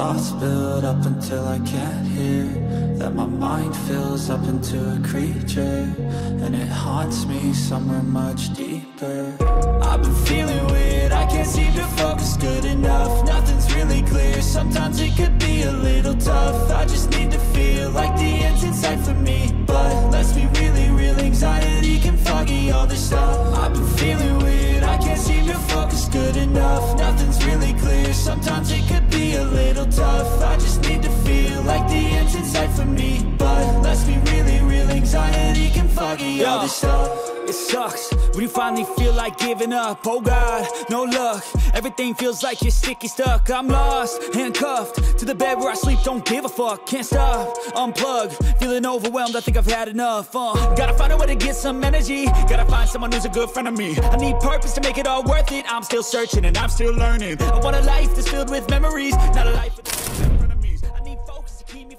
thoughts build up until I can't hear That my mind fills up into a creature And it haunts me somewhere much deeper. I've been feeling weird, I can't seem to focus good enough. Nothing's really clear, sometimes it could be a little tough can foggy all this stuff it sucks. When you finally feel like giving up. Oh God, no luck. Everything feels like you're sticky stuck. I'm lost, handcuffed To the bed where I sleep, don't give a fuck. Can't stop, unplug Feeling overwhelmed, I think I've had enough uh, Gotta find a way to get some energy. Gotta find someone who's a good friend of me. I need purpose to make it all worth it. I'm still searching and I'm still learning. I want a life that's filled with memories Not a life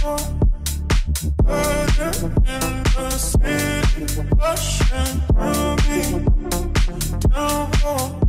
Oh. me,